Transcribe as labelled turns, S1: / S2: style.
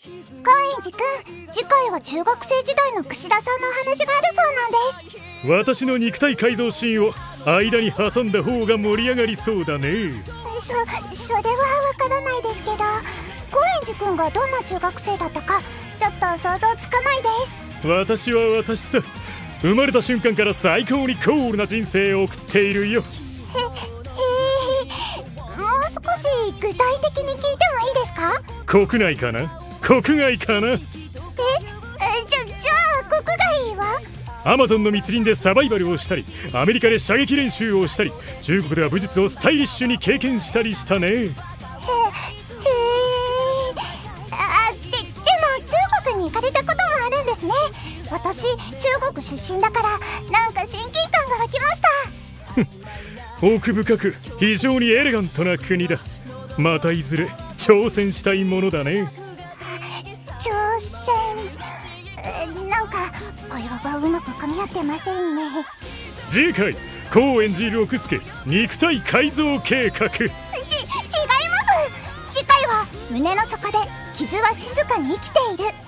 S1: 高円寺くん次回は中学生時代の櫛田さんの話があるそうなんです。
S2: 私の肉体改造シーンを間に挟んだ方が盛り上がりそうだね。
S1: そそれはわからないですけど高円寺くんがどんな中学生だったかちょっと想像つかないです。
S2: 私は私さ生まれた瞬間から最高にクールな人生を送っているよ。
S1: へへえもう少し具体的に聞いてもいいですか
S2: 国内かな国外かな？
S1: ええじゃじゃあ国外は
S2: アマゾンの密林でサバイバルをしたりアメリカで射撃練習をしたり中国では武術をスタイリッシュに経験したりしたね。
S1: へへえあででも中国に行かれたこともあるんですね。私中国出身だからなんか親近感が湧きました。
S2: 奥深く非常にエレガントな国だ。またいずれ挑戦したいものだね
S1: 挑戦。えなんか会話がうまく噛み合ってませんね。
S2: 次回高円寺六助肉体改造計画。
S1: ち違います。次回は胸の底で傷は静かに生きている